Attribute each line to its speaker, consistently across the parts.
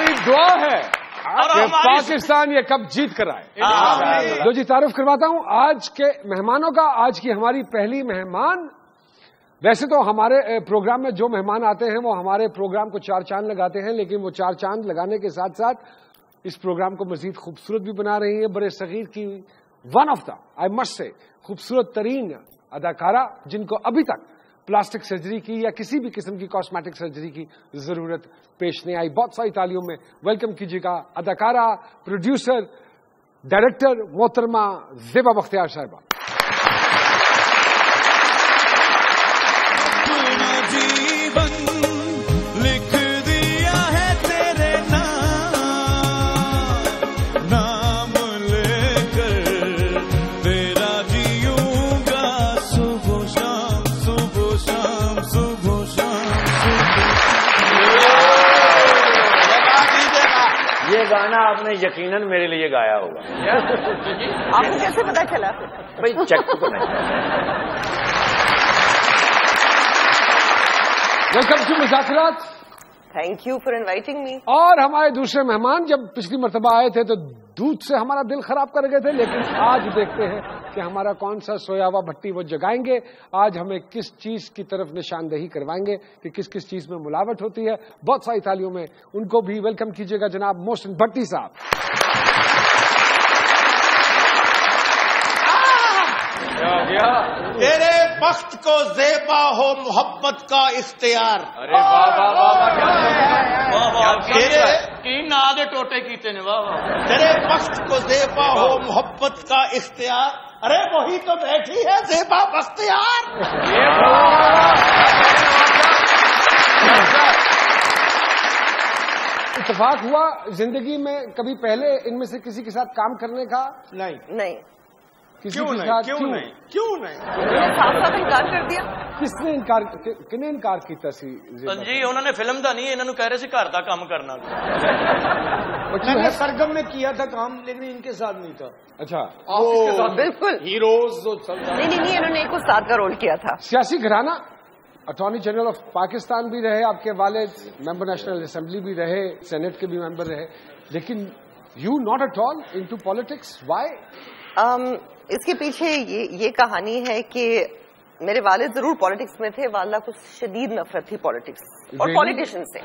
Speaker 1: हमारी दुआ है। कि पाकिस्तान ये कब जीत कर आए। लो जी तारुफ करवाता हूँ आज के मेहमानों का आज की हमारी पहली मेहमान। वैसे तो हमारे प्रोग्राम में जो मेहमान आते हैं वो हमारे प्रोग्राम को चार चाँद लगाते हैं लेकिन वो चार चाँद लगाने के साथ साथ इस प्रोग्राम को मजीद खूबसूरत भी बना रही है बड़े सगीर की one of the I must से खूबसूरत तरीन अदाकारा जिनको अभी तक प्लास्टिक सर्जरी की या किसी भी किस्म की कॉस्मेटिक सर्जरी की ज़रूरत पेश नहीं आई। बहुत सारी तालियों में वेलकम कीजिएगा अदाकारा प्रोड्यूसर डायरेक्टर मोहतरमा जेबा बख्तियार साहिबा।
Speaker 2: गाना आपने यकीनन मेरे लिए गाया होगा
Speaker 3: आपको कैसे पता चला?
Speaker 2: भाई चेक तो नहीं।
Speaker 1: Welcome to मुजाकरात
Speaker 3: thank you for inviting me
Speaker 1: और हमारे दूसरे मेहमान जब पिछली मरतबा आए थे तो दूध से हमारा दिल खराब कर गए थे लेकिन आज देखते हैं कि हमारा कौन सा सोयावा भट्टी वो जगाएँगे? आज हमें किस चीज़ की तरफ़ निशानदेही करवाएँगे कि किस किस चीज़ में मिलावट होती है? बहुत सारी थालियों में उनको भी वेलकम कीजिएगा जनाब मोहसिन भट्टी साहब।
Speaker 4: तेरे वक्त को जेबा हो मोहब्बत का इख्तियार।
Speaker 2: अरे
Speaker 4: तेरे
Speaker 5: तीन आधे टोटे की तेने वाह।
Speaker 4: तेरे वक्त को जेबा हो मोहब्बत का इख्तियार। अरे वही तो बैठी है जेबा बख्तियार।
Speaker 1: इतफाक हुआ ज़िंदगी में कभी पहले इनमें से किसी के साथ काम करने का?
Speaker 4: नहीं।
Speaker 3: नहीं।
Speaker 1: किसी
Speaker 4: क्यों
Speaker 1: के
Speaker 4: नहीं
Speaker 1: साथ
Speaker 4: क्यों नहीं क्यों नहीं
Speaker 3: मैंने साफ साफ इनकार कर दिया
Speaker 1: किसने इनकार कि- किने इनकार किया सी जेबा?
Speaker 5: ਜੀ ਉਹਨਾਂ ਨੇ ਫਿਲਮ ਦਾ ਨਹੀਂ ਇਹਨਾਂ ਨੂੰ ਕਹਿ ਰਹੇ ਸੀ ਘਰ ਦਾ ਕੰਮ ਕਰਨਾ
Speaker 1: But you
Speaker 4: मैंने
Speaker 1: have-
Speaker 4: सरगम में किया था काम लेकिन इनके साथ नहीं था
Speaker 1: अच्छा
Speaker 3: बिल्कुल
Speaker 4: हीरोज जो चलता
Speaker 3: नहीं नहीं नहीं इन्होंने एक उस्ताद का रोल किया था
Speaker 1: सियासी घराना अटॉर्नी जनरल ऑफ पाकिस्तान भी रहे आपके वालिद मेंबर नेशनल असेंबली भी रहे सेनेट के भी मेंबर रहे लेकिन you not at all into politics why
Speaker 3: um, इसके पीछे ये ये कहानी है कि मेरे वाले ज़रूर पॉलिटिक्स में थे वाला को शदीद नफरत थी पॉलिटिक्स और? पॉलिटिशियन से।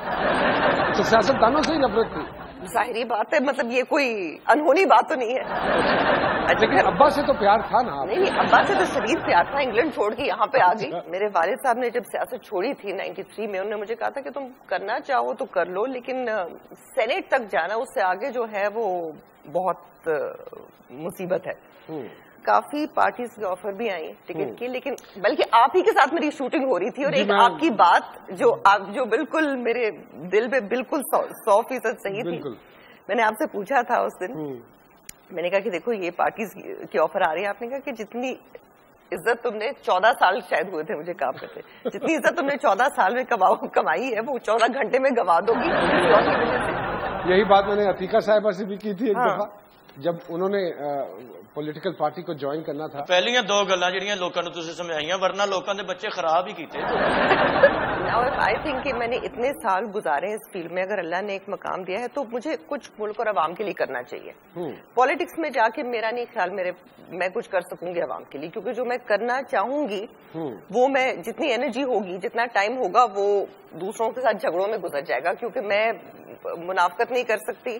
Speaker 1: तो सियासतदानों से ही नफरत थी?
Speaker 3: जाहिरी बात है मतलब ये कोई अनहोनी बात तो नहीं है। अच्छा।
Speaker 1: लेकिन अब्बा से तो प्यार था ना
Speaker 3: नहीं नहीं अब्बा से तो शदीद प्यार था इंग्लैंड छोड़ के यहाँ पे आ गई। मेरे वालिद साहब ने जब सियासत छोड़ी थी 93 में उन्होंने मुझे कहा था कि तुम करना चाहो तो कर लो लेकिन सेनेट तक जाना उससे आगे जो है वो बहुत मुसीबत है। काफ़ी पार्टीज़ के ऑफ़र भी आई टिकट की लेकिन बल्कि आप ही के साथ मेरी शूटिंग हो रही थी और एक आपकी बात जो आप जो बिल्कुल मेरे दिल पे बिल्कुल सौ फ़ीसद सही थी। मैंने आपसे पूछा था उस दिन। मैंने कहा कि देखो ये पार्टीज़ की ऑफ़र आ रही है। आपने कहा कि जितनी इज़्ज़त तुमने चौदह साल शायद हुए थे मुझे काम करते। जितनी इज़्ज़त तुमने चौदह साल में कमाओ कमाई है वो चौदह घंटे में गवा दोगी।
Speaker 1: यही बात मैंने अतीका साहिबा से भी की थी एक
Speaker 3: हाँ।
Speaker 1: दफ़ा। जब उन्होंने पॉलिटिकल पार्टी को ज्वाइन करना था
Speaker 5: ਪਹਿਲੀਆਂ ਦੋ ਗੱਲਾਂ ਜਿਹੜੀਆਂ ਲੋਕਾਂ ਨੂੰ ਤੁਸੀਂ ਸਮਝਾਈਆਂ ਵਰਨਾ ਲੋਕਾਂ ਦੇ ਬੱਚੇ ਖਰਾਬ ਹੀ ਕੀਤੇ
Speaker 3: आई थिंक कि मैंने इतने साल गुजारे हैं इस फील्ड में अगर अल्लाह ने एक मकाम दिया है तो मुझे कुछ मुल्क और आवाम के लिए करना चाहिए पॉलिटिक्स में जाके मेरा नहीं ख्याल मेरे मैं कुछ कर सकूंगी आवाम के लिए क्योंकि जो मैं करना चाहूंगी वो मैं जितनी एनर्जी होगी जितना टाइम होगा वो दूसरों के साथ झगड़ों में गुजर जाएगा क्योंकि मैं मुनाफ्कत नहीं कर सकती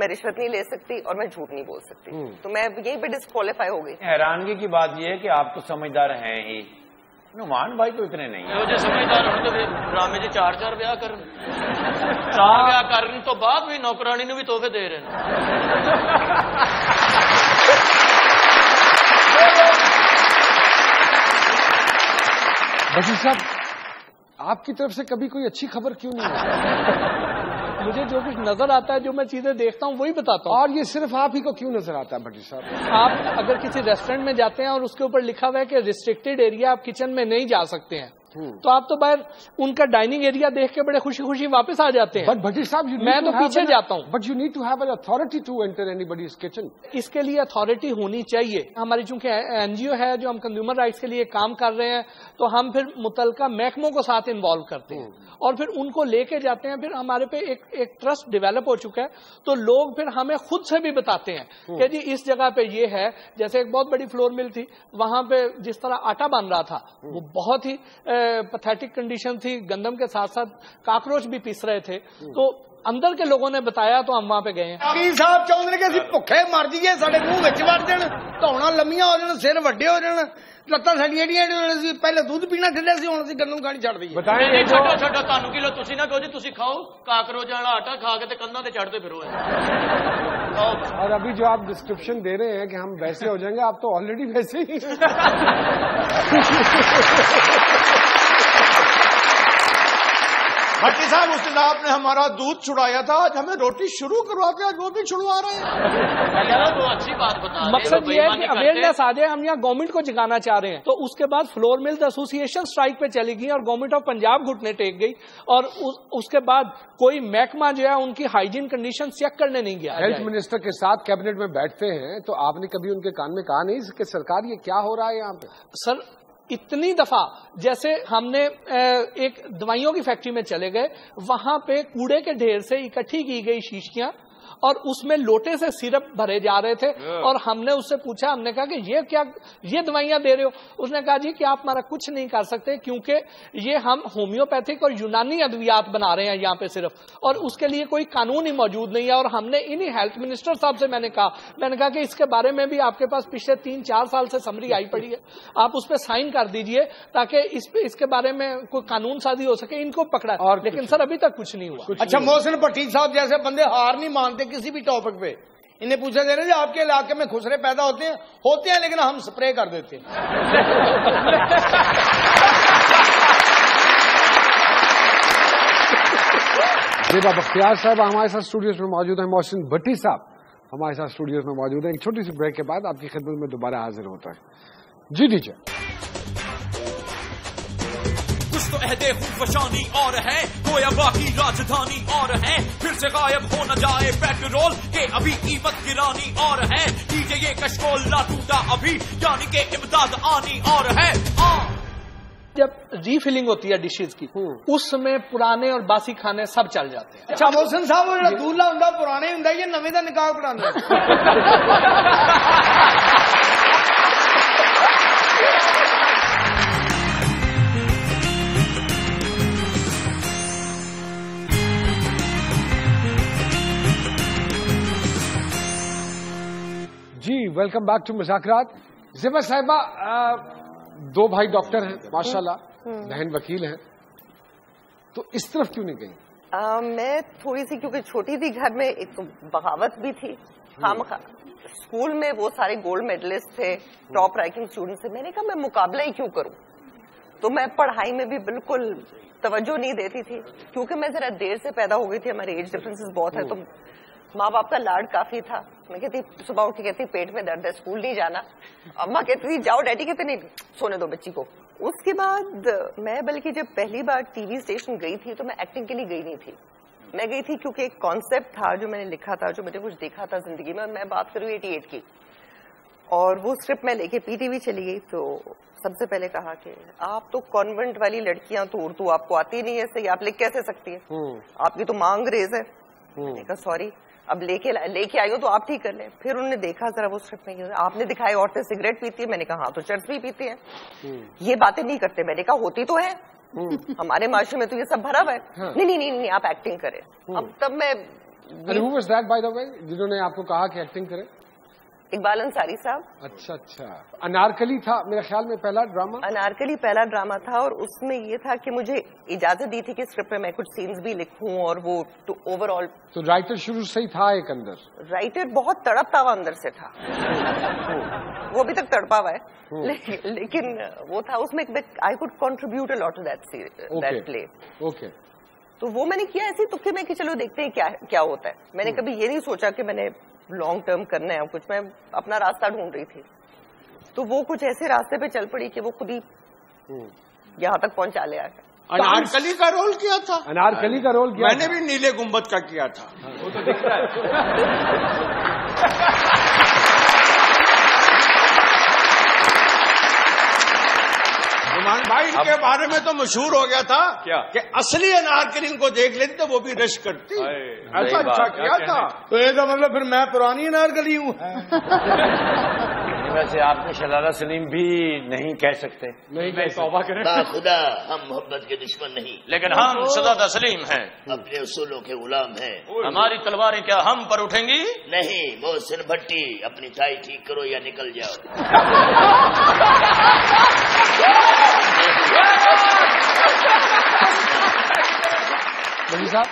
Speaker 3: मैं रिश्वत नहीं ले सकती और मैं झूठ नहीं बोल सकती। हम्म। तो मैं यही पे डिस्कालीफाई हो गई।
Speaker 2: हैरानगी की बात यह है कि आप तो समझदार हैं ही। नुमान भाई तो इतने नहीं
Speaker 5: है। जो तो समझदार हो तो ड्रामे से चार चार ब्याह कर। चार? ब्याह कर तो बाद भी नौकरानी ने भी तोहफे दे रहे
Speaker 1: बसी साहब आपकी तरफ़ से कभी कोई अच्छी खबर क्यों नहीं है
Speaker 6: मुझे जो कुछ नज़र आता है जो मैं चीज़ें देखता हूँ वही बताता हूँ।
Speaker 1: और ये सिर्फ़ आप ही को क्यों नज़र आता है भट्टी साहब?
Speaker 6: आप अगर किसी रेस्टोरेंट में जाते हैं और उसके ऊपर लिखा हुआ है कि रिस्ट्रिक्टेड एरिया आप किचन में नहीं जा सकते हैं। तो आप तो बाहर उनका डाइनिंग एरिया देख के बड़े खुशी खुशी वापस आ जाते हैं।
Speaker 1: बट भट्टी साहब
Speaker 6: मैं तो पीछे जाता हूँ।
Speaker 1: But you need to an authority to enter anybody's kitchen.
Speaker 6: इसके लिए अथॉरिटी होनी चाहिए। हमारी चूँकि एनजीओ है जो हम कंज्यूमर राइट्स के लिए काम कर रहे हैं तो हम फिर मुतलका महकमों को साथ इन्वॉल्व करते हैं। और फिर उनको लेके जाते हैं फिर हमारे पे एक एक ट्रस्ट डेवलप हो चुका है तो लोग फिर हमें खुद से भी बताते हैं कि जी इस जगह पे ये है जैसे एक बहुत बड़ी फ्लोर मिल थी वहाँ पे जिस तरह आटा बन रहा था वो बहुत ही पथेटिक कंडीशन थी गंदम के साथ साथ काकरोच भी पीस रहे थे तो अंदर के लोगों ने बताया तो हम वहां पे गए हैं
Speaker 4: ਕੀ ਸਾਹਿਬ ਚਾਹੁੰਦੇ ਨੇ ਕਿ ਅਸੀਂ ਭੁੱਖੇ ਮਰ ਜਾਈਏ ਸਾਡੇ ਮੂੰਹ ਵਿੱਚ ਵੜ ਜਾਣ ਧੌਣਾ ਲੰਮੀਆਂ ਹੋ ਜਾਣ ਸਿਰ ਵੱਡੇ ਹੋ ਜਾਣ ਲੱਤਾਂ ਸਾਡੀਆਂ ਏਡੀਆਂ ਏਡੀਆਂ ਅਸੀਂ ਪਹਿਲੇ ਦੁੱਧ ਪੀਣਾ ਛੱਡਿਆ ਸੀ ਹੁਣ ਅਸੀਂ ਗੰਦਮ ਖਾਣੀ ਛੱਡ ਦਈਏ
Speaker 1: बताएं ये जो
Speaker 5: ਛੱਡੋ ਛੱਡੋ ਤੁਹਾਨੂੰ ਕੀ ਲੋ ਤੁਸੀਂ ਨਾ ਕਹੋ ਜੀ ਤੁਸੀਂ ਖਾਓ ਕਾਕਰੋਚ ਵਾਲਾ ਆਟਾ ਖਾ ਕੇ ਤੇ ਕੰਧਾਂ ਤੇ ਚੜਦੇ ਫਿਰੋ ਇਹ। ਖਾਓ
Speaker 1: और अभी जो आप डिस्क्रिप्शन दे रहे हैं कि हम वैसे हो जाएंगे आप तो ऑलरेडी वैसे ही
Speaker 4: भट्टी साहब उस दिन आपने हमारा दूध छुड़ाया था आज हमें रोटी शुरू करवाते आज रोटी छुड़वा रहे हैं।
Speaker 5: वो अच्छी बात बता
Speaker 6: मकसद ये है कि अवेयरनेस आ जाए हम यहाँ गवर्नमेंट को जगाना चाह रहे हैं। तो उसके बाद फ्लोर मिल्स एसोसिएशन स्ट्राइक पे चली गई और गवर्नमेंट ऑफ़ पंजाब घुटने टेक गई। और उस, उसके बाद कोई महकमा जो है उनकी हाइजीन कंडीशन चेक करने नहीं गया।
Speaker 1: हेल्थ मिनिस्टर के साथ कैबिनेट में बैठते हैं तो आपने कभी उनके कान में कहा नहीं कि सरकार ये क्या हो रहा है यहाँ पे?
Speaker 6: सर इतनी दफ़ा, जैसे हमने एक दवाइयों की फैक्ट्री में चले गए, वहाँ पे कूड़े के ढेर से इकट्ठी की गई शीशियाँ और उसमें लोटे से सिरप भरे जा रहे थे और हमने उससे पूछा हमने कहा कि ये क्या ये दवाइयाँ दे रहे हो? उसने कहा जी कि आप हमारा कुछ नहीं कर सकते क्योंकि ये हम होम्योपैथिक और यूनानी अद्वियात बना रहे हैं यहाँ पे सिर्फ़ और उसके लिए कोई कानून ही मौजूद नहीं है और हमने इन्हीं हेल्थ मिनिस्टर साहब से मैंने कहा मैंने कहा कि इसके बारे में भी आपके पास पिछले तीन चार साल से समरी आई पड़ी है। आप उस पर साइन कर दीजिए ताकि इस पे इसके बारे में कोई कानून साजी हो सके इनको पकड़ा।
Speaker 1: और
Speaker 6: लेकिन सर अभी तक कुछ नहीं हुआ।
Speaker 4: अच्छा मोहसिन भट्टी साहब जैसे बंदे हार नहीं मानते किसी भी टॉपिक पे। इन्हें पूछा जा रहा है आपके इलाके में खुसरे पैदा होते हैं? होते हैं, लेकिन हम स्प्रे कर देते हैं।
Speaker 1: जेबा बख्तियार साहब, हमारे साथ स्टूडियोज में मौजूद हैं मोहसिन भट्टी साहब। हमारे साथ स्टूडियोज में मौजूद हैं। एक छोटी सी ब्रेक के बाद आपकी खिदमत में दोबारा हाजिर होता है। जी डीजे
Speaker 7: तो अहदे खूबशानी और है। गोया बाकी राजधानी और है। फिर से गायब हो न जाए पेट्रोल के अभी कीमत गिरानी और है। डीजे ये कशकोल ला टूटा अभी यानी के इमदाद आनी और है। आ
Speaker 6: जब रीफिलिंग होती है डिशेज की हम्म। उसमें पुराने और बासी खाने सब चल जाते हैं।
Speaker 4: अच्छा मोहसिन साहब दूल्हा होंगे पुराने होंगे नवे का निकाह
Speaker 1: कराने। वेलकम बैक टू मुजाकरात जिबा साहिबा दो भाई डॉक्टर हैं माशाल्लाह बहन वकील हैं। तो इस तरफ़ क्यों नहीं गई?
Speaker 3: आ, मैं थोड़ी सी क्योंकि छोटी थी घर में एक तो बगावत भी थी। खाम खा स्कूल में वो सारे गोल्ड मेडलिस्ट थे टॉप रैंकिंग स्टूडेंट थे। मैंने कहा मैं मुकाबला ही क्यों करूँ? तो मैं पढ़ाई में भी बिल्कुल तवज्जो नहीं देती थी क्योंकि मैं जरा देर से पैदा हो गई थी। हमारे एज डिफरेंसेस बहुत है तो माँ बाप का लाड काफ़ी था। मैं कहती सुबह उठ के कहती पेट में दर्द है स्कूल नहीं जाना। अम्मा कहती थी जाओ डैडी कहते नहीं सोने दो बच्ची को। उसके बाद मैं बल्कि जब पहली बार टीवी स्टेशन गई थी तो मैं एक्टिंग के लिए गई नहीं थी। मैं गई थी क्योंकि एक कॉन्सेप्ट था जो मैंने लिखा था जो मैंने कुछ देखा था ज़िंदगी में और मैं बात करूँ एटी एट की। और वो स्क्रिप्ट मैं लेके पीटीवी चली गई तो सबसे पहले कहा कि आप तो कॉन्वेंट वाली लड़कियाँ तो उर्दू आपको आती नहीं है सही आप लिख कैसे सकती है? आपकी तो माँ अंग्रेज़ है। मैंने कहा सॉरी। अब लेके लेके आई हो तो आप ठीक कर ले। फिर उन्होंने देखा जरा वो स्क्रिप्ट में आपने दिखाई औरतें सिगरेट पीती है मैंने कहा हाँ तो चर्च भी पीती है। ये बातें नहीं करते मैंने कहा होती तो है। हमारे माशरे में तो ये सब भरा हुआ है। नहीं नहीं नहीं नहीं आप एक्टिंग करें। अब तब मैं
Speaker 1: जिन्होंने आपको कहा कि एक्टिंग करें?
Speaker 3: इकबाल अंसारी साहब।
Speaker 1: अच्छा अच्छा। अनारकली था मेरे ख्याल में पहला ड्रामा?
Speaker 3: अनारकली पहला ड्रामा था और उसमें ये था कि मुझे इजाज़त दी थी कि स्क्रिप्ट में मैं कुछ सीन्स भी लिखूं और वो टू ओवरऑल
Speaker 1: तो राइटर शुरू से ही था एक अंदर?
Speaker 3: राइटर बहुत तड़पता हुआ अंदर से था। वो अभी तक तड़पा हुआ है ले, लेकिन वो था उसमें I could contribute a lot to that that play
Speaker 1: okay
Speaker 3: तो वो मैंने किया ऐसे तुक्के में कि चलो देखते हैं क्या क्या होता है। मैंने कभी ये नहीं सोचा कि मैंने लॉन्ग टर्म करना है कुछ मैं अपना रास्ता ढूंढ रही थी। तो वो कुछ ऐसे रास्ते पे चल पड़ी कि वो खुद ही यहाँ तक पहुँचा ले आया
Speaker 8: अनारकली का रोल किया था।
Speaker 1: अनारकली का रोल किया
Speaker 8: मैंने भी नीले गुंबद का किया था।
Speaker 1: वो तो दिख रहा है।
Speaker 8: नुमान भाई इनके बारे में तो मशहूर हो गया था
Speaker 2: क्या?
Speaker 8: कि असली अनारकली को देख लेते तो वो भी रश करती। ऐसा अच्छा
Speaker 2: क्या
Speaker 8: किया था?
Speaker 4: तो ये तो मतलब फिर मैं पुरानी अनारकली हूँ।
Speaker 2: वैसे आपने शलाला सलीम भी नहीं कह सकते।
Speaker 1: नहीं कह
Speaker 2: तौबा करें।
Speaker 9: खुदा हम मोहब्बत के दुश्मन नहीं।
Speaker 5: लेकिन हम सदा तस्लीम हैं।
Speaker 9: अपने उसूलों के गुलाम हैं।
Speaker 5: हमारी तलवारें क्या हम पर उठेंगी?
Speaker 9: नहीं मोहसिन भट्टी अपनी टाई ठीक करो या निकल जाओ।
Speaker 1: साहब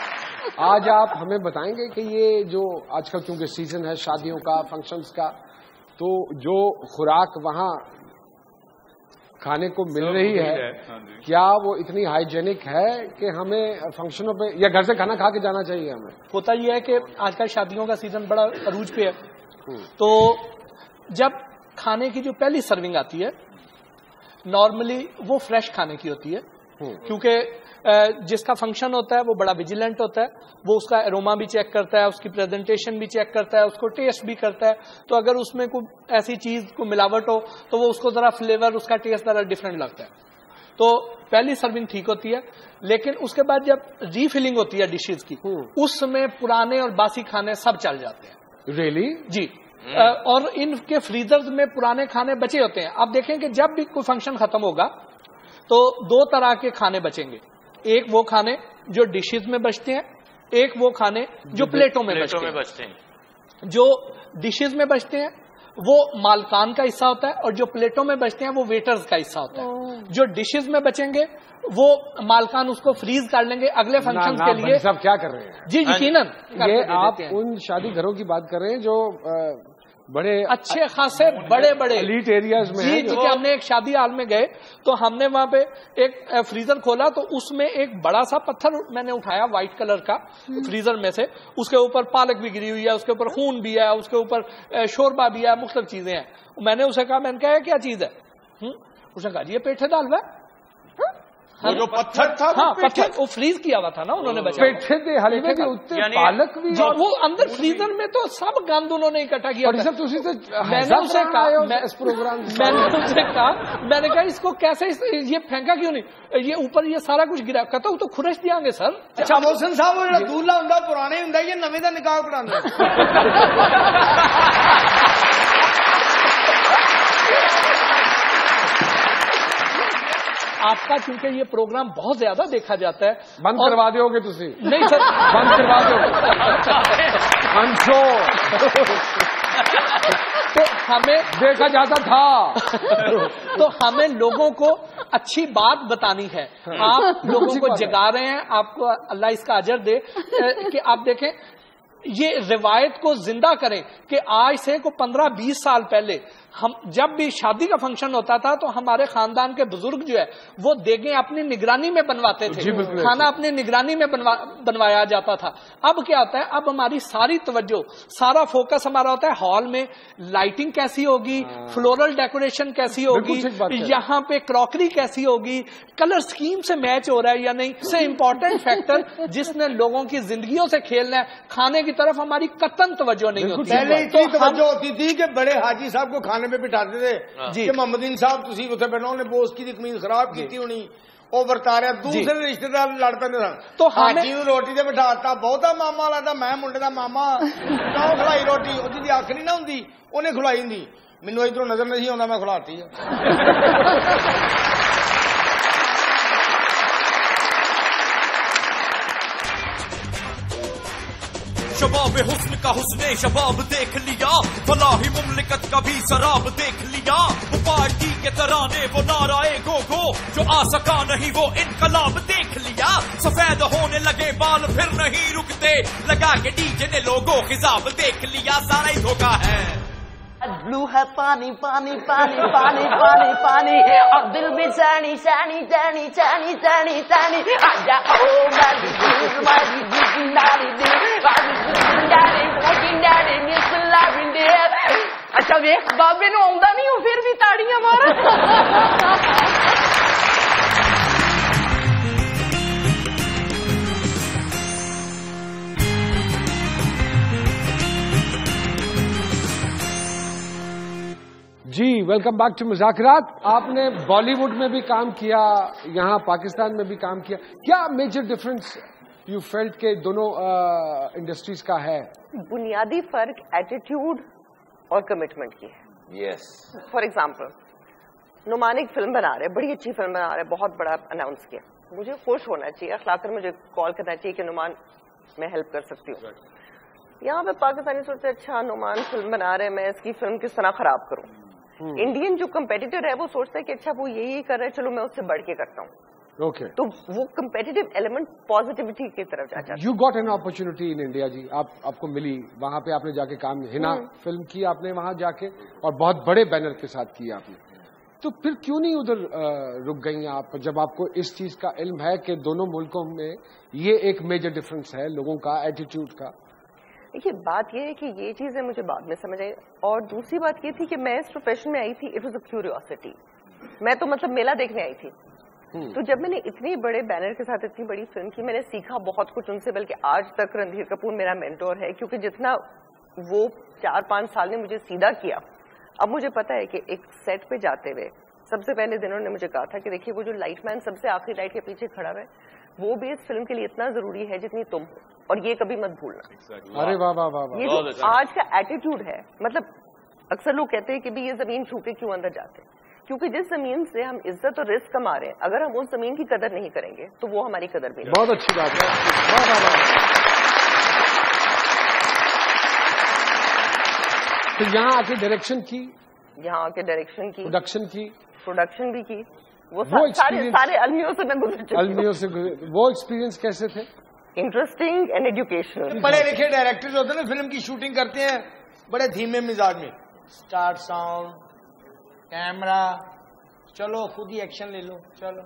Speaker 1: आज आप हमें बताएँगे कि ये जो आजकल क्योंकि सीज़न है शादियों का फ़ंक्शंस का तो जो खुराक वहाँ खाने को मिल रही है है क्या वो इतनी हाइजेनिक है कि हमें फंक्शनों पे या घर से खाना खा के जाना चाहिए हमें?
Speaker 6: होता यह है कि आजकल शादियों का सीज़न बड़ा अरूज पे है। तो जब खाने की जो पहली सर्विंग आती है नॉर्मली वो फ्रेश खाने की होती है। क्योंकि अ, जिसका फ़ंक्शन होता है वो बड़ा विजिलेंट होता है वो उसका एरोमा भी चेक करता है उसकी प्रेजेंटेशन भी चेक करता है उसको टेस्ट भी करता है। तो अगर उसमें कोई ऐसी चीज़ को मिलावट हो तो वो उसको जरा फ्लेवर उसका टेस्ट जरा डिफरेंट लगता है। तो पहली सर्विंग ठीक होती है लेकिन उसके बाद जब रीफिलिंग होती है डिशेज की उसमें पुराने और बासी खाने सब चल जाते हैं।
Speaker 1: रियली
Speaker 6: जी। अ, और इनके फ्रीजर्स में पुराने खाने बचे होते हैं। आप देखें कि जब भी कोई फ़ंक्शन खत्म होगा तो दो तरह के खाने बचेंगे। एक वो खाने जो डिशेज में बचते हैं एक वो खाने जो प्लेटों में बचते
Speaker 5: प्लेटों में
Speaker 6: हैं।
Speaker 5: बचते हैं।
Speaker 6: जो डिशेज में बचते हैं वो मालकान का हिस्सा होता है और जो प्लेटों में बचते हैं वो वेटर्स का हिस्सा होता है। जो डिशेज में बचेंगे वो मालकान उसको फ्रीज कर लेंगे अगले फ़ंक्शन के लिए।
Speaker 1: साहब क्या कर रहे हैं?
Speaker 6: जी यकीनन
Speaker 1: ये आप उन शादी घरों की बात कर रहे हैं जो बड़े
Speaker 6: अच्छे खासे बड़े बड़े
Speaker 1: एलिट एरियाज़ में
Speaker 6: जी जी हमने एक शादी हाल में गए तो हमने वहाँ पे एक फ्रीजर खोला तो उसमें एक बड़ा सा पत्थर मैंने उठाया व्हाइट कलर का फ्रीजर में से। उसके ऊपर पालक भी गिरी हुई है उसके ऊपर खून भी है उसके ऊपर शोरबा भी है मुख्तलिफ़ चीज़ें हैं। मैंने उसे कहा मैंने कहा क्या चीज़ है? हम्म? उसने कहा "जी, ये पेठे दाल है।
Speaker 8: वो हाँ? जो पत्थर था
Speaker 6: हाँ,
Speaker 8: वो
Speaker 6: पत्थर वो फ्रीज किया हुआ था ना उन्होंने बचा
Speaker 1: पेठे थे हलवे के उत्ते पालक भी
Speaker 6: जो वो अंदर फ्रीजर में तो सब गंद उन्होंने इकट्ठा किया था।
Speaker 1: उसी से
Speaker 6: मैंने उसे कहा
Speaker 1: इस प्रोग्राम
Speaker 6: मैंने उसे कहा मैंने कहा इसको कैसे ये फेंका क्यों नहीं? ये ऊपर ये सारा कुछ गिरा। कहता हूँ तो खुरश दियांगे सर।
Speaker 4: अच्छा मोहसिन साहब दूल्हा हूँ पुराने हूँ ये नवे का निकाह करांदा।
Speaker 6: आपका क्योंकि ये प्रोग्राम बहुत ज़्यादा देखा जाता है।
Speaker 1: बंद
Speaker 6: और-
Speaker 1: करवा दोगे तुसी?
Speaker 6: नहीं सर।
Speaker 1: बंद करवा दोगे हंसो
Speaker 6: तो हमें
Speaker 1: देखा जाता था।
Speaker 6: तो हमें लोगों को अच्छी बात बतानी है। आप लोगों को जगा रहे हैं। आपको अल्लाह इसका अजर दे कि आप देखें ये रिवायत को ज़िंदा करें कि आज से को पंद्रह बीस साल पहले हम जब भी शादी का फ़ंक्शन होता था तो हमारे खानदान के बुज़ुर्ग जो है वो देगे अपनी निगरानी में बनवाते थे। खाना अपनी निगरानी में बनवा बनवाया जाता था। अब क्या होता है अब हमारी सारी तवज्जो सारा फोकस हमारा होता है हॉल में लाइटिंग कैसी होगी फ्लोरल डेकोरेशन कैसी होगी
Speaker 1: है।
Speaker 6: यहाँ पे क्रॉकरी कैसी होगी कलर स्कीम से मैच हो रहा है या नहीं से इम्पोर्टेंट फैक्टर जिसने लोगों की जिंदगियों से खेलना है। खाने की तरफ़ हमारी कतन तवज्जो नहीं होती।
Speaker 4: पहले
Speaker 6: तो
Speaker 4: तवज्जो होती थी कि बड़े हाजी साहब को खाने पे बिठाते थे
Speaker 6: जी।
Speaker 4: कि मोहम्मदीन साहब ਤੁਸੀਂ ਉੱਥੇ ਬੈਠੋ ਉਹਨੇ ਬੋਸ ਦੀ ਕਮੀਜ਼ ਖਰਾਬ ਕੀਤੀ ਹੋਣੀ ਉਹ ਵਰਤਾ ਰਿਹਾ ਦੂਸਰੇ ਰਿਸ਼ਤੇਦਾਰ ਲੜ ਪੈਂਦੇ ਸਨ
Speaker 6: तो हमें-
Speaker 4: ਹਾਜੀ ਨੂੰ ਰੋਟੀ ਤੇ ਬਿਠਾਤਾ ਬਹੁਤਾ ਮਾਮਾ ਲੱਗਦਾ ਮੈਂ ਮੁੰਡੇ ਦਾ ਮਾਮਾ ਕਿਉਂ ਖਲਾਈ ਰੋਟੀ ਉਹਦੀ ਦੀ ਅੱਖ ਨਹੀਂ ਨਾ ਹੁੰਦੀ ਉਹਨੇ ਖਲਾਈ ਹੁੰਦੀ ਮੈਨੂੰ ਇਧਰੋਂ ਨਜ਼ਰ ਨਹੀਂ ਆਉਂਦਾ ਮੈਂ ਖਲਾਤੀ ਆ
Speaker 7: शबाब हुस्न का हुस्ने शबाब देख लिया। फलाही मुमलिकत का भी शराब देख लिया। वो पार्टी के तराने वो नाराए गो गो जो आ सका नहीं वो इनकलाब देख लिया। सफ़ेद होने लगे बाल फिर नहीं रुकते। लगा के डीजे ने लोगों खिजाब देख लिया। सारा ही धोखा है।
Speaker 10: लू है पानी पानी पानी पानी पानी पानी और दिल भी सैनी सैनी सैनी सैनी सैनी सैनी आजा ओ मेरी दिल मेरी दिल नारी दिल मेरी नारी लेकिन नारी निकल लाइन दिल अच्छा वेख बाबे नु आउंदा नहीं फिर भी ताड़ियां मार
Speaker 1: वेलकम बैक टू मुजाकरात आपने बॉलीवुड में भी काम किया यहाँ पाकिस्तान में भी काम किया। क्या मेजर डिफरेंस यू फेल्ट के दोनों इंडस्ट्रीज़ का है?
Speaker 3: बुनियादी फ़र्क एटीट्यूड और कमिटमेंट की है।
Speaker 2: यस
Speaker 3: फॉर एग्ज़ाम्पल नुमान एक फ़िल्म बना रहे बड़ी अच्छी फ़िल्म बना रहे बहुत बड़ा अनाउंस किया। मुझे खुश होना चाहिए अखलाकर मुझे कॉल करना चाहिए कि नुमान मैं हेल्प कर सकती हूँ। यहाँ पे पाकिस्तानी सोचते अच्छा नुमान फ़िल्म बना रहे मैं इसकी फ़िल्म किस तरह खराब करूँ? इंडियन जो कंपेटिटर है वो सोचता है कि अच्छा वो यही कर रहा है चलो मैं उससे बढ़ के करता हूँ।
Speaker 1: ओके
Speaker 3: तो वो कंपेटिटिव एलिमेंट पॉजिटिविटी की तरफ़ जा जाता
Speaker 1: you got an opportunity in India जी। आप आपको मिली। वहाँ पे आपने जाके काम हिना फ़िल्म की आपने वहाँ जाके और बहुत बड़े बैनर के साथ की आपने। तो फिर क्यों नहीं उधर रुक गई आप? जब आपको इस चीज़ का इल्म है कि दोनों मुल्कों में ये एक मेजर डिफरेंस है लोगों का एटीट्यूड का।
Speaker 3: देखिए बात यह है कि ये चीज़ें मुझे बाद में समझ आई। और दूसरी बात ये थी कि मैं इस प्रोफेशन में आई थी इट वॉज़ अ क्यूरियोसिटी मैं तो मतलब मेला देखने आई थी। तो जब मैंने इतनी बड़े बैनर के साथ इतनी बड़ी फ़िल्म की मैंने सीखा बहुत कुछ उनसे बल्कि आज तक रणधीर कपूर मेरा मेंटोर है क्योंकि जितना वो चार पाँच साल ने मुझे सीधा किया अब मुझे पता है कि एक सेट पे जाते हुए सबसे पहले दिन उन्होंने मुझे कहा था कि देखिए वो जो लाइटमैन सबसे आखिरी लाइट के पीछे खड़ा है वो भी इस फ़िल्म के लिए इतना ज़रूरी है जितनी तुम हो। और ये कभी मत भूलना।
Speaker 1: अरे वाह वाह वाह वाह।
Speaker 3: ये जो आज का एटीट्यूड है मतलब अक्सर लोग कहते हैं कि भी ये ज़मीन छू के क्यों अंदर जाते हैं? क्योंकि जिस ज़मीन से हम इज़्ज़त और रिस्क कमा रहे हैं अगर हम उस ज़मीन की कदर नहीं करेंगे तो वो हमारी कदर भी
Speaker 1: बहुत अच्छी बात है। वाह वाह वाह। तो यहाँ आके डायरेक्शन की
Speaker 3: यहाँ आके डायरेक्शन की
Speaker 1: प्रोडक्शन की।
Speaker 3: प्रोडक्शन भी की। वो,
Speaker 1: वो
Speaker 3: सारे सारे अलमियों से मैं गुजर
Speaker 1: अलमियों से वो एक्सपीरियंस कैसे थे?
Speaker 3: इंटरेस्टिंग एंड एजुकेशनल
Speaker 4: पढ़े लिखे डायरेक्टर्स होते हैं ना फ़िल्म की शूटिंग करते हैं बड़े धीमे मिजाज में। स्टार्ट साउंड कैमरा चलो खुद ही एक्शन ले लो चलो।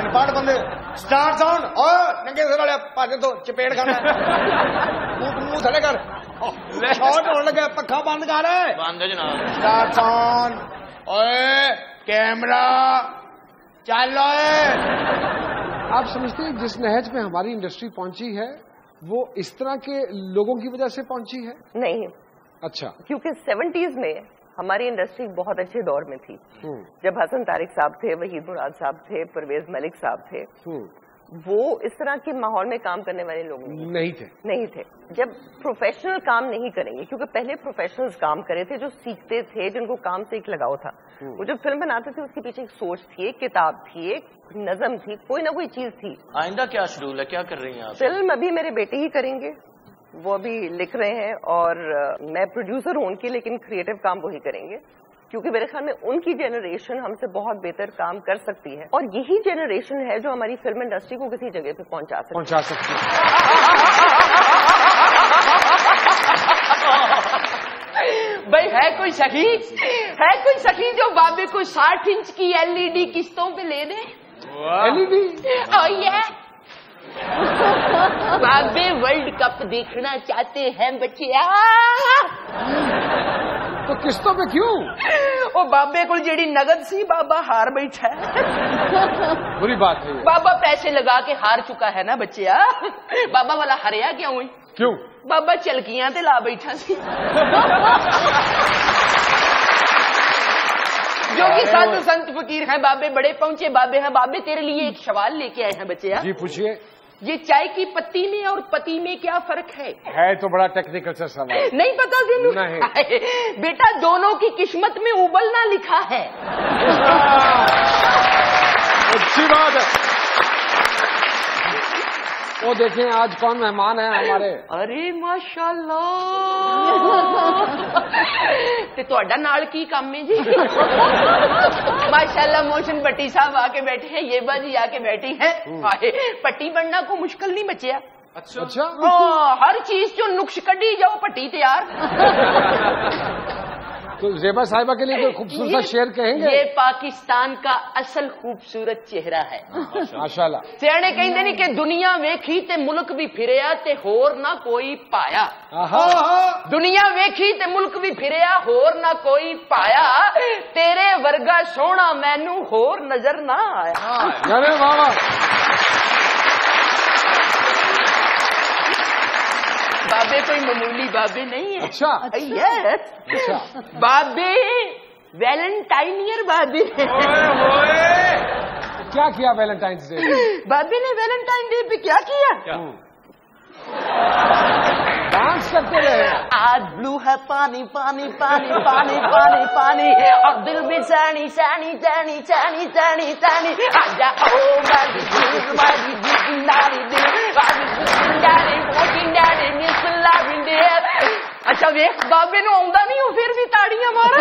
Speaker 4: अनपढ़ बंदे स्टार्ट साउंड और नंगे सिर वाले पाके तो चपेट खाना मुँह मुँह थले कर। शॉट होने लगे पक्का बंद कर
Speaker 5: बंद है जनाब।
Speaker 4: स्टार्ट साउंड ओए कैमरा चलो
Speaker 1: आप समझते हैं जिस नहज में हमारी इंडस्ट्री पहुँची है वो इस तरह के लोगों की वजह से पहुँची है?
Speaker 3: नहीं।
Speaker 1: अच्छा।
Speaker 3: क्योंकि सेवेंटीज में हमारी इंडस्ट्री बहुत अच्छे दौर में थी।
Speaker 1: हम्म,
Speaker 3: जब हसन तारिक साहब थे वहीद मुराद साहब थे परवेज मलिक साहब थे
Speaker 1: हम्म,
Speaker 3: वो इस तरह के माहौल में काम करने वाले लोग नहीं
Speaker 1: नहीं थे।
Speaker 3: नहीं थे। जब प्रोफेशनल काम नहीं करेंगे क्योंकि पहले प्रोफेशनल्स काम करे थे जो सीखते थे जिनको काम से एक लगाव था। वो जब फ़िल्म बनाते थे उसके पीछे एक सोच थी एक किताब थी एक नज़म थी कोई ना कोई चीज़ थी।
Speaker 5: आइंदा क्या शेड्यूल है? क्या कर रही हैं आप?
Speaker 3: फ़िल्म अभी मेरे बेटे ही करेंगे। वो अभी लिख रहे हैं और मैं प्रोड्यूसर हूँ उनकी लेकिन क्रिएटिव काम वही करेंगे। क्योंकि मेरे ख्याल में उनकी जनरेशन हमसे बहुत बेहतर काम कर सकती है। और यही जनरेशन है जो हमारी फ़िल्म इंडस्ट्री को किसी जगह पे पहुँचा सकती
Speaker 1: पहुँचा सकती हैं।
Speaker 10: भाई है कोई सखी है कोई सखी जो बाबे को साठ इंच की एलईडी किस्तों पे ले दे?
Speaker 1: एलईडी
Speaker 10: Oh बाबे वर्ल्ड कप देखना चाहते हैं बच्चे।
Speaker 1: तो किस्तों पे क्यों?
Speaker 10: ओ बाबे को जेड़ी नगद सी बाबा हार बैठा है।
Speaker 1: बुरी बात है
Speaker 10: बाबा पैसे लगा के हार चुका है ना बच्चे बाबा वाला हरिया क्यों हुई?
Speaker 1: क्यों?
Speaker 10: बाबा चलकियाँ ते ला बैठा सी। जो कि साधु संत फकीर हैं बाबे बड़े पहुँचे बाबे हैं बाबे तेरे लिए एक सवाल लेके आए हैं बच्चे
Speaker 1: जी पूछिए।
Speaker 10: ये चाय की पत्ती में और पति में क्या फ़र्क है?
Speaker 1: है तो बड़ा टेक्निकल सा सवाल।
Speaker 10: नहीं पता तेनू
Speaker 1: नहीं।
Speaker 10: बेटा दोनों की किस्मत में उबलना लिखा है।
Speaker 1: अच्छी बात है। वो देखें आज कौन मेहमान है हमारे
Speaker 10: अरे माशाल्लाह ਤੇ ਤੁਹਾਡਾ ਨਾਲ ਕੀ ਕੰਮ ਹੈ ਜੀ माशाल्लाह मोशन पट्टी साहब आके बैठे हैं ये बाजी आके बैठी है हाय, पट्टी बनना को मुश्किल नहीं बचिया
Speaker 1: अच्छा
Speaker 10: हाँ, हर चीज जो नुक्श कड़ी जाओ पट्टी तैयार
Speaker 1: तो जेबा साहिबा के लिए कोई खूबसूरत शेर कहेंगे?
Speaker 10: ये पाकिस्तान का असल खूबसूरत चेहरा है।
Speaker 1: हाँ,
Speaker 10: माशाला सियाने कहते नहीं के दुनिया वेखी ते मुल्क भी फिरया ते होर ना कोई
Speaker 1: पाया।
Speaker 10: दुनिया वेखी ते मुल्क भी फिरया होर ना कोई पाया। तेरे वर्गा सोना मैनू होर नज़र ना आया।
Speaker 1: हाँ, वाह।
Speaker 10: बाबे कोई मामूली बाबे नहीं है।
Speaker 1: अच्छा।
Speaker 10: यस
Speaker 1: अच्छा।
Speaker 10: बाबे वैलेंटाइन ईयर भाभी
Speaker 1: क्या किया वैलेंटाइन डे
Speaker 10: भाभी ने वैलेंटाइन डे पे क्या किया?
Speaker 1: डांस करते रहे।
Speaker 10: आज ब्लू है पानी पानी पानी पानी पानी पानी। और दिल में सैनी सैनी सैनी सैनी सैनी सैनी। आजा ओ मारी दिल मारी दिल नारी दिल मारी दिल नारी अच्छा वेख बाबे नु नहीं फिर भी ताड़ियाँ मार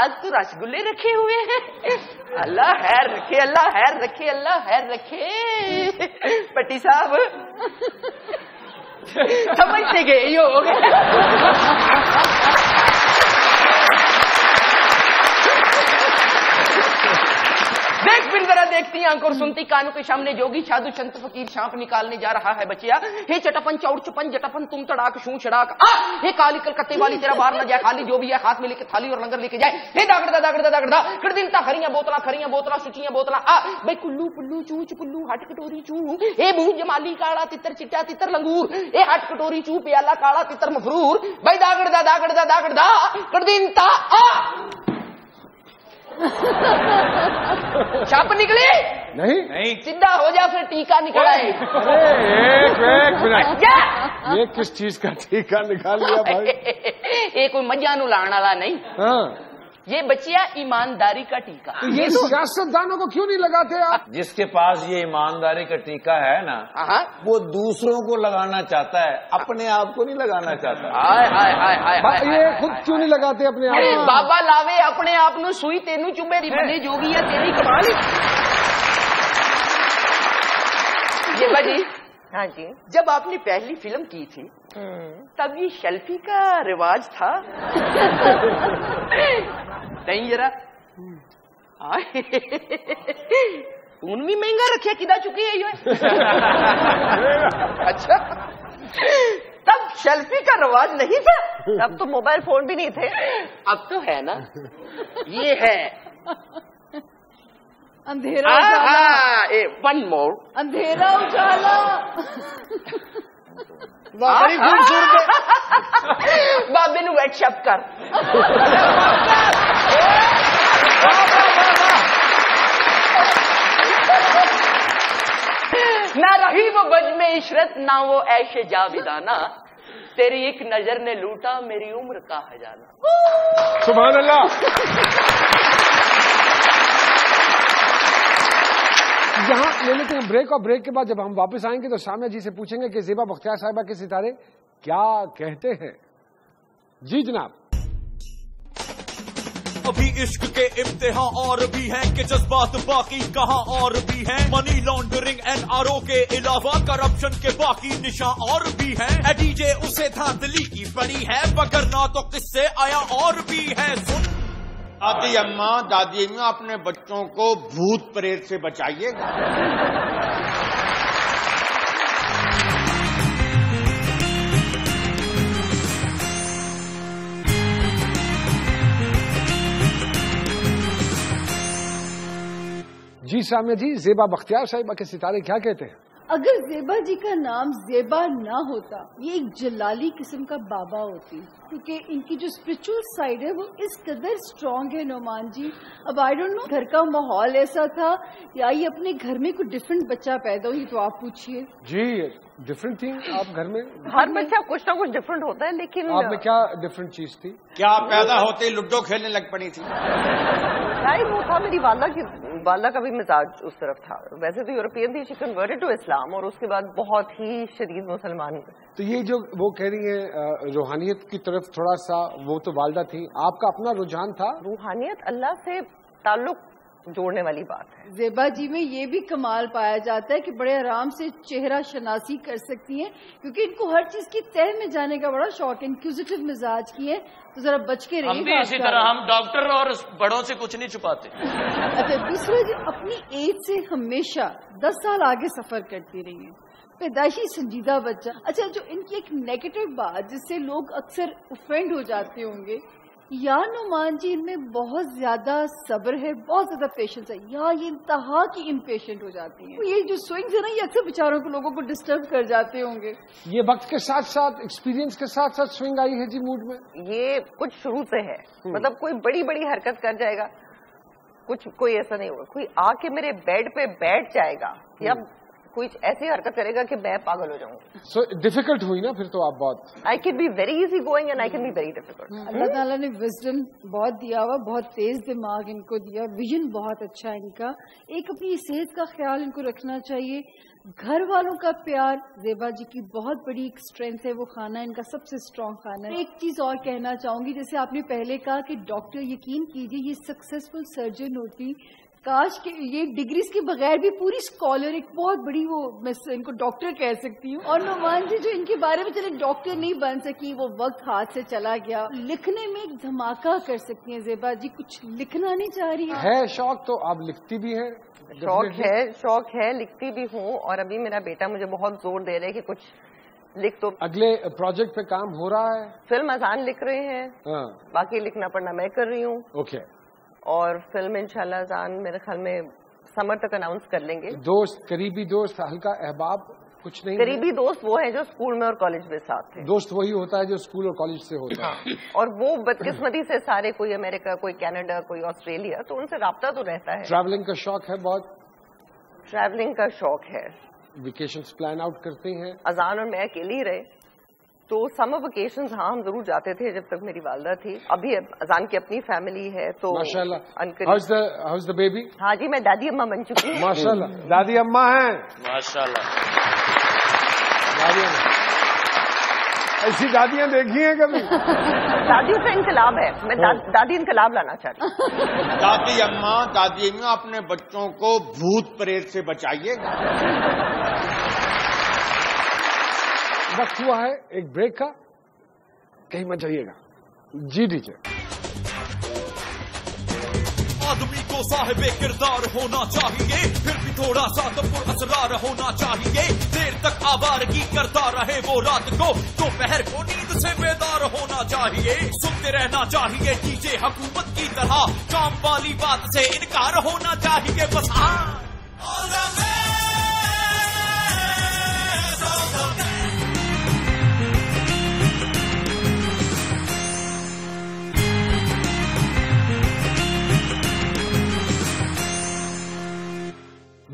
Speaker 10: आज तू रसगुल्ले रखे हुए हैं अल्लाह हैर रखे अल्लाह हैर रखे अल्लाह हैर रखे पट्टी साहब समझते गए हो देख फिर जरा देखती हैं, आँख और सुनती, कानों के सामने जोगी, साधु, संत, फकीर, सांप निकालने जा रहा है बचिया। हे चटपन, चौड़ चपन, जटपन, तुम तड़ाक शू छड़ाक। हे काली कलकत्ते वाली तेरा बाहर न जाए खाली जो भी है, हाथ में लेके थाली और लंगर लेके जाए। हे दागड़दा दागड़दा दागड़दा कर दिन ता खरियाँ बोतला खरियाँ बोतला, सुचियाँ बोतला। आ, भाई कुल्लू, पुल्लू चूच पुल्लू हट कटोरी, चू। हे मुँह जमाली काला, तितर, चिट्टा, तितर, लंगूर। ए हट कटोरी, चू, प्याला, काला, तितर, मफरूर। भाई दागड़दा दागड़दा दागड़दा कर दिन ता आ। छाप निकली?
Speaker 1: नहीं।
Speaker 2: नहीं।
Speaker 10: सीधा हो जा फिर टीका निकला है।
Speaker 1: एक एक मिनट। ये किस चीज़ का टीका निकाल लिया भाई?
Speaker 10: ये कोई मज़ा नु लाने वाला नहीं।
Speaker 1: हाँ।
Speaker 10: ये बचिया ईमानदारी का टीका।
Speaker 1: तो ये सियासतदानों को क्यों नहीं लगाते आप?
Speaker 2: जिसके पास ये ईमानदारी का टीका है ना
Speaker 10: हाँ
Speaker 2: वो दूसरों को लगाना चाहता है अपने आप को नहीं लगाना चाहता।
Speaker 10: हाय हाय हाय हाय हाय,
Speaker 1: ये खुद क्यों नहीं लगाते अपने आप? को?
Speaker 10: बाबा लावे अपने आप नु सुई तेनू चुंबे बने जोगी है तेरी कमाल ये बजी।
Speaker 3: हाँ जी।
Speaker 10: जब आपने पहली फ़िल्म की थी तब ये सेल्फी का रिवाज था। नहीं जरा आए। भी महँगा रखिया किदा चुकी है ये? अच्छा। तब सेल्फी का रिवाज नहीं था।
Speaker 3: तब तो मोबाइल फ़ोन भी नहीं थे।
Speaker 10: अब तो है ना। ये है।
Speaker 11: अंधेरा उजाला।
Speaker 10: ए वन मोर
Speaker 11: अंधेरा उजाला।
Speaker 4: खूबसूरत है।
Speaker 10: बाबे नु व्हाट्सएप कर। ना रही वो बज में इशरत ना वो ऐशे जाविदाना। तेरी एक नज़र ने लूटा मेरी उम्र का खजाना।
Speaker 1: सुबह अल्लाह यहाँ ले लेते हैं ब्रेक और ब्रेक के बाद जब हम वापस आएँगे तो सामने जी से पूछेंगे कि जेबा बख्तियार साहिबा के सितारे क्या कहते हैं? जी जनाब।
Speaker 7: अभी इश्क के इम्तिहान और भी हैं कि जज्बात बाकी कहाँ और भी हैं। मनी लॉन्ड्रिंग एनआरओ के अलावा करप्शन के बाकी निशान और भी हैं। डीजे उसे धांधली की पड़ी है वगरना तो किससे आया और भी है। सुन।
Speaker 8: दादी अम्मा दादी अम्मा, अपने बच्चों को भूत प्रेत से बचाइएगा।
Speaker 1: जी सामने जी जेबा बख्तियार साहिबा के सितारे क्या कहते हैं?
Speaker 11: अगर जेबा जी का नाम जेबा ना होता ये एक जलाली किस्म का बाबा होती क्योंकि इनकी जो स्पिरिचुअल साइड है वो इस कदर स्ट्रांग है नोमान जी। अब आई डोंट नो घर का माहौल ऐसा था या ये अपने घर में कोई डिफरेंट बच्चा पैदा हुई तो आप पूछिए।
Speaker 1: जी डिफरेंट थी आप घर में
Speaker 3: हर बच्चा कुछ ना कुछ डिफरेंट होता है लेकिन
Speaker 1: आप में क्या डिफरेंट चीज़ थी?
Speaker 8: क्या पैदा होते ही लुड्डो खेलने लग पड़ी थी?
Speaker 3: भाई वो था मेरी वाला की वाला का भी मिजाज उस तरफ़ था। वैसे तो यूरोपियन थी शी कन्वर्टेड टू इस्लाम और उसके बाद बहुत ही शदीद मुसलमान
Speaker 1: तो ये जो वो कह रही है रूहानियत की तरफ़ थोड़ा सा वो तो वालदा थी। आपका अपना रुझान था?
Speaker 3: रूहानियत अल्लाह से ताल्लुक जोड़ने वाली बात है।
Speaker 11: जेबा जी में ये भी कमाल पाया जाता है कि बड़े आराम से चेहरा शनासी कर सकती हैं क्योंकि इनको हर चीज़ की तह में जाने का बड़ा शौक है इंक्यूजिटिव मिजाज की है। तो जरा बच के
Speaker 5: हम भी इसी तरह हम डॉक्टर और बड़ों से कुछ नहीं छुपाते।
Speaker 11: अच्छा दूसरा जी अपनी एज से हमेशा दस साल आगे सफ़र करती रही है। पैदाइशी संजीदा बच्चा। अच्छा जो इनकी एक नेगेटिव बात जिससे लोग अक्सर ऑफेंड हो जाते होंगे या नुमान जी इनमें बहुत ज़्यादा सब्र है बहुत ज़्यादा पेशेंस है। या ये इंतहा की इम्पेशेंट हो जाती है। ये जो स्विंग्स है ना ये अक्सर बेचारों को लोगों को डिस्टर्ब कर जाते होंगे।
Speaker 1: ये वक्त के साथ साथ एक्सपीरियंस के साथ साथ स्विंग आई है जी मूड में?
Speaker 3: ये कुछ शुरू से है। मतलब कोई बड़ी बड़ी हरकत कर जाएगा। कुछ कोई ऐसा नहीं होगा। कोई आके मेरे बेड पे बैठ जाएगा या कोई ऐसी हरकत करेगा कि मैं पागल हो जाऊँगी।
Speaker 1: सो डिफ़िकल्ट हुई ना फिर तो आप बहुत
Speaker 3: I can be very easy going and I can be very difficult
Speaker 11: अल्लाह ताला ने विजडम बहुत दिया हुआ बहुत तेज दिमाग इनको दिया विजन बहुत अच्छा है इनका। एक अपनी सेहत का ख्याल इनको रखना चाहिए। घर वालों का प्यार जेबा जी की बहुत बड़ी एक स्ट्रेंथ है वो खाना इनका सबसे स्ट्रांग खाना है। एक चीज़ और कहना चाहूँगी जैसे आपने पहले कहा कि डॉक्टर यकीन कीजिए ये सक्सेसफुल सर्जन होती काश के ये डिग्रीज के बगैर भी पूरी स्कॉलर एक बहुत बड़ी वो मैं इनको डॉक्टर कह सकती हूँ। और नुमान जी जो इनके बारे में चले डॉक्टर नहीं बन सकी वो वक्त हाथ से चला गया। लिखने में एक धमाका कर सकती हैं जेबा जी कुछ लिखना नहीं चाह रही
Speaker 1: है। शौक तो आप लिखती भी हैं
Speaker 3: शौक है शौक है लिखती भी हूँ। और अभी मेरा बेटा मुझे बहुत ज़ोर दे रहे है कि कुछ लिख तो
Speaker 1: अगले प्रोजेक्ट पे काम हो रहा है?
Speaker 3: फ़िल्म आसान लिख रहे हैं।
Speaker 1: हाँ।
Speaker 3: बाकी लिखना पढ़ना मैं कर रही हूँ।
Speaker 1: ओके।
Speaker 3: और फ़िल्म इंशाल्लाह जान मेरे ख्याल में समर तक अनाउंस कर लेंगे।
Speaker 1: दोस्त करीबी दोस्त हल्का अहबाब कुछ नहीं
Speaker 3: करीबी दोस्त वो है जो स्कूल में और कॉलेज में साथ थे
Speaker 1: दोस्त वही होता है जो स्कूल और कॉलेज से होता है।
Speaker 3: और वो बदकिस्मती से सारे कोई अमेरिका कोई कनाडा कोई ऑस्ट्रेलिया तो उनसे रबता तो रहता है।
Speaker 1: ट्रैवलिंग का शौक है बहुत।
Speaker 3: ट्रैवलिंग का शौक है।
Speaker 1: वेकेशन प्लान आउट करते हैं।
Speaker 3: अजान और मैं अकेले ही रहे। तो समर वेकेशन हाँ हम ज़रूर जाते थे जब तक मेरी वालदा थी। अभी अजान की अपनी फैमिली है तो
Speaker 1: माशाल्लाह। हाउस द बेबी
Speaker 3: हाँ जी मैं दादी अम्मा बन चुकी हूँ।
Speaker 1: माशाल्लाह। दादी अम्मा है।
Speaker 5: माशाल्लाह।
Speaker 1: दादी ऐसी दादियाँ देखी हैं कभी?
Speaker 3: दादियों का इनकलाब है। मैं दा, दादी इनकलाब लाना चाह रही हूँ।
Speaker 8: दादी अम्मा दादी अम्मा अपने बच्चों को भूत प्रेत से बचाइएगा
Speaker 1: वक्त हुआ है एक ब्रेक का। कहीं मत जाइएगा। जी दीजिए।
Speaker 7: आदमी को साहिब किरदार होना चाहिए, फिर भी थोड़ा सा तो असरार होना चाहिए। देर तक आवारगी करता रहे वो रात को दोपहर को नींद से बेदार होना चाहिए। सुनते रहना चाहिए डीजे हुकूमत की तरह। काम वाली बात से इनकार होना चाहिए, बस हाँ।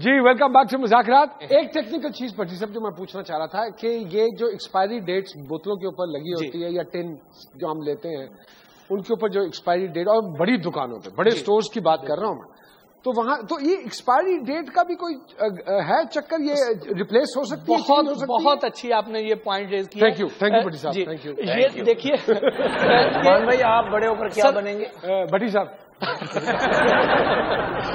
Speaker 1: जी वेलकम बैक टू मुजाकरात एक टेक्निकल चीज़ पर जी सब जो मैं पूछना चाह रहा था कि ये जो एक्सपायरी डेट्स बोतलों के ऊपर लगी होती है या टिन जो हम लेते हैं उनके ऊपर जो एक्सपायरी डेट और बड़ी दुकानों पे बड़े स्टोर्स की बात कर रहा हूँ मैं। तो वहाँ तो ये एक्सपायरी डेट का भी कोई है चक्कर? ये रिप्लेस हो सकती है change हो
Speaker 6: बहुत
Speaker 1: सकती
Speaker 6: बहुत अच्छी आपने ये पॉइंट रेज किया।
Speaker 1: Thank you you,
Speaker 6: uh,
Speaker 1: Bhatti साहब, थैंक यू
Speaker 6: ये देखिए
Speaker 2: भाई आप बड़े होकर क्या बनेंगे?
Speaker 1: भट्टी साहब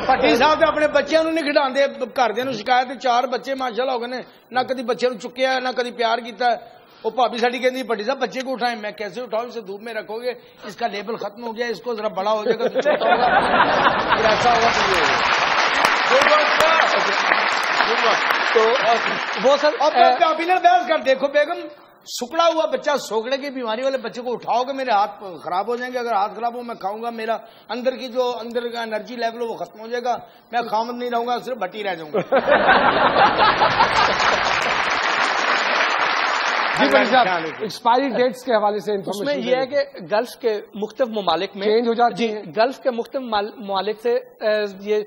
Speaker 4: ਭੱਟੀ ਸਾਹਿਬ ਤੇ ਆਪਣੇ ਬੱਚਿਆਂ ਨੂੰ ਨਹੀਂ ਖਿਡਾਉਂਦੇ ਘਰਦਿਆਂ ਨੂੰ ਸ਼ਿਕਾਇਤ ਹੈ, ਚਾਰ ਬੱਚੇ ਮਾਸ਼ਾਅੱਲਾ ਹੋ ਗਏ ਨੇ ਨਾ ਕਦੀ ਬੱਚੇ ਨੂੰ ਚੁੱਕਿਆ ਨਾ ਕਦੀ ਪਿਆਰ ਕੀਤਾ वो भाभी साड़ी कहती भट्टी साहब बच्चे को उठाएं मैं कैसे उठाऊं इसे धूप में रखोगे इसका लेबल खत्म हो गया इसको जरा बड़ा हो जाएगा तो छोटा होगा फिर ऐसा होगा तो ये होगा
Speaker 6: तो वो सर
Speaker 4: अब
Speaker 6: अ,
Speaker 4: भाभी ने बहस कर देखो बेगम सुकड़ा हुआ बच्चा सोकड़े की बीमारी वाले बच्चे को उठाओगे मेरे हाथ खराब हो जाएँगे अगर हाथ खराब हो मैं खाऊँगा मेरा अंदर की जो अंदर का एनर्जी लेवल है वो खत्म हो जाएगा मैं खामद नहीं रहूँगा सिर्फ़ भट्टी रह जाऊँगा।
Speaker 1: जी भट्टी साहब एक्सपायरी डेट्स के हवाले से
Speaker 6: उसमें
Speaker 1: इन्फॉर्मेशन
Speaker 6: यह है कि गल्फ के मुख्तफ ममालिक में
Speaker 1: Change हो जाती
Speaker 6: जी गल्फ के मुख्तफ ममालिक से ये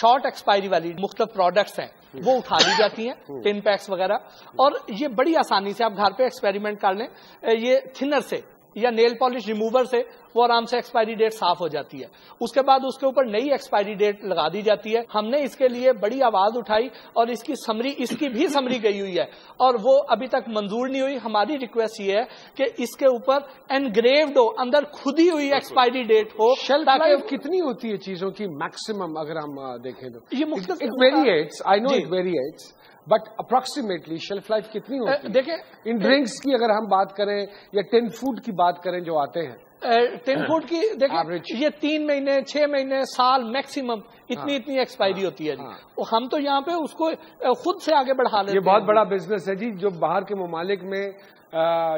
Speaker 6: शॉर्ट एक्सपायरी वाली मुख्तफ प्रोडक्ट्स हैं। वो उठा ली जाती हैं टिन पैक्स वगैरह। और ये बड़ी आसानी से आप घर पे एक्सपेरिमेंट कर लें। ये थिनर से या नेल पॉलिश रिमूवर से वो आराम से एक्सपायरी डेट साफ़ हो जाती है। उसके बाद उसके ऊपर नई एक्सपायरी डेट लगा दी जाती है। हमने इसके लिए बड़ी आवाज़ उठाई और इसकी समरी इसकी भी समरी गई हुई है। और वो अभी तक मंजूर नहीं हुई। हमारी रिक्वेस्ट ये है कि इसके ऊपर एनग्रेव्ड हो अंदर खुदी हुई एक्सपायरी डेट हो ताकि
Speaker 1: कितनी होती है चीज़ों की मैक्सिमम अगर हम देखें तो?
Speaker 6: ये
Speaker 1: variants I
Speaker 6: know
Speaker 1: it variants but approximately shelf life कितनी होती है?
Speaker 6: देखें
Speaker 1: इन ड्रिंक्स की अगर हम बात करें या टिन फ़ूड की बात करें जो आते हैं।
Speaker 6: टेन फ़ूड की देखिए ये तीन महीने छह महीने साल मैक्सिमम इतनी हाँ, इतनी एक्सपायरी हाँ, होती है जी।
Speaker 1: हाँ।
Speaker 6: हम तो यहाँ पे उसको खुद से आगे बढ़ा लेते
Speaker 1: ये बहुत
Speaker 6: हैं।
Speaker 1: बड़ा बिज़नेस है जी जो बाहर के ममालिक में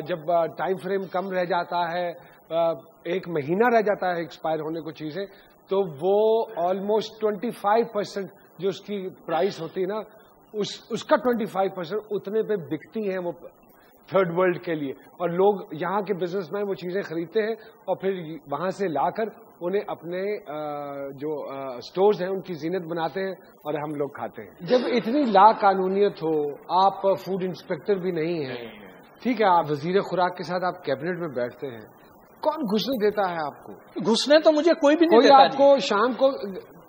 Speaker 1: जब टाइम फ्रेम कम रह जाता है एक महीना रह जाता है एक्सपायर होने को चीज़ें तो वो ऑलमोस्ट 25 परसेंट जो उसकी प्राइस होती है ना उस उसका 25 परसेंट उतने पे बिकती है वो थर्ड वर्ल्ड के लिए। और लोग यहाँ के बिजनेसमैन वो चीज़ें खरीदते हैं और फिर वहाँ से लाकर उन्हें अपने जो स्टोर्स हैं उनकी जीनत बनाते हैं और हम लोग खाते हैं। जब इतनी ला कानूनियत हो आप फ़ूड इंस्पेक्टर भी नहीं है। ठीक है आप वज़ीर खुराक के साथ आप कैबिनेट में बैठते हैं। कौन घुसने देता है आपको?
Speaker 6: घुसने तो मुझे कोई भी नहीं
Speaker 1: कोई
Speaker 6: देता।
Speaker 1: आपको शाम को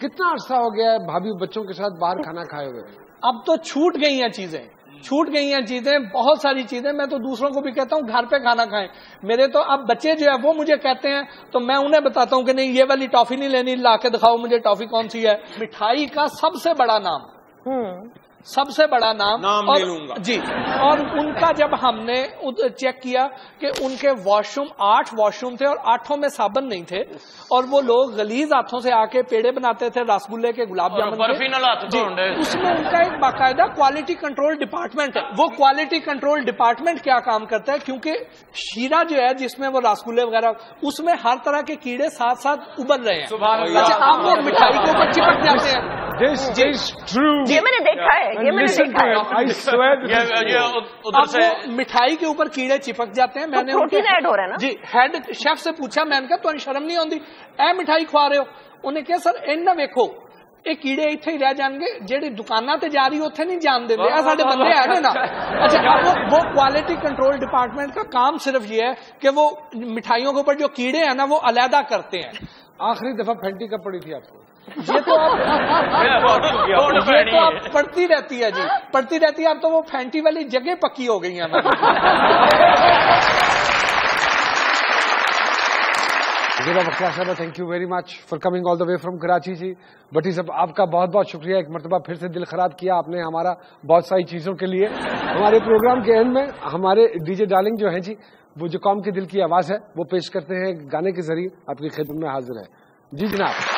Speaker 1: कितना अरसा हो गया है भाभी बच्चों के साथ बाहर खाना खाए हुए?
Speaker 6: अब तो छूट गई हैं चीज़ें। छूट गई हैं चीज़ें, बहुत सारी चीज़ें। मैं तो दूसरों को भी कहता हूँ, घर पे खाना खाएँ। मेरे तो अब बच्चे जो है, वो मुझे कहते हैं तो मैं उन्हें बताता हूँ कि नहीं, ये वाली टॉफी नहीं लेनी ला के दिखाओ मुझे टॉफी कौन सी है। मिठाई का सबसे बड़ा नाम। सबसे बड़ा नाम
Speaker 8: नाम
Speaker 6: और,
Speaker 8: ले लूँगा।
Speaker 6: जी और उनका जब हमने चेक किया कि उनके वॉशरूम आठ वॉशरूम थे और आठों में साबन नहीं थे और वो लोग गलीज हाथों से आके पेड़े बनाते थे रसगुल्ले के गुलाब जामुन। उसमें उनका एक बाकायदा क्वालिटी कंट्रोल डिपार्टमेंट है। वो क्वालिटी कंट्रोल डिपार्टमेंट क्या काम करता है? क्योंकि शीरा जो है जिसमें वो रसगुल्ले वगैरह उसमें हर तरह के कीड़े साथ साथ उबर रहे हैं। अच्छा आप वो मिठाई के ऊपर चिपक जाते हैं।
Speaker 1: दिस इज़ ट्रू
Speaker 3: ये मैंने देखा है ये मैंने देखा है
Speaker 1: आई स्वेयर
Speaker 5: ये ये उद- उधर
Speaker 6: अब
Speaker 5: से
Speaker 6: वो मिठाई के ऊपर कीड़े चिपक जाते हैं मैंने
Speaker 3: प्रोटीन
Speaker 6: उनके-
Speaker 3: ऐड हो रहा है ना?
Speaker 6: जी हेड शेफ से पूछा मैंने कहा ਤੁਹਾਨੂੰ ਸ਼ਰਮ ਨਹੀਂ ਆਉਂਦੀ ਐ ਮਿਠਾਈ ਖਵਾ ਰਹੇ ਹੋ ਉਹਨੇ ਕਿਹਾ ਸਰ ਇਹਨਾਂ ਵੇਖੋ ਇਹ ਕੀੜੇ ਇੱਥੇ ਹੀ ਰਹਿ ਜਾਣਗੇ ਜਿਹੜੀ ਦੁਕਾਨਾਂ ਤੇ ਜਾ ਰਹੀ ਉੱਥੇ ਨਹੀਂ ਜਾਣ ਦਿੰਦੇ ਆ ਸਾਡੇ ਬੰਦੇ ਆ ਨੇ ना अच्छा अब वो वो क्वालिटी कंट्रोल डिपार्टमेंट का काम सिर्फ ये है कि वो मिठाइयों के ऊपर जो कीड़े हैं ना वो अलहदा करते हैं
Speaker 1: आखिरी दफा फेंटी कब पड़ी थी आपको
Speaker 6: ये तो आप
Speaker 5: ये
Speaker 6: तो आप पड़ती रहती है जी। पढ़ती रहती है अब तो वो फैंटी वाली जगह पक्की हो गई है
Speaker 1: साहब thank you very much for coming all the way from Karachi जी। बटी साहब आपका बहुत बहुत शुक्रिया। एक मरतबा फिर से दिल खराब किया आपने हमारा बहुत सारी चीज़ों के लिए। हमारे प्रोग्राम के एंड में हमारे डीजे डार्लिंग जो है जी वो जो कौम के दिल की आवाज़ है वो पेश करते हैं गाने के ज़रिए आपकी खिदमत में हाजिर है। जी जनाब।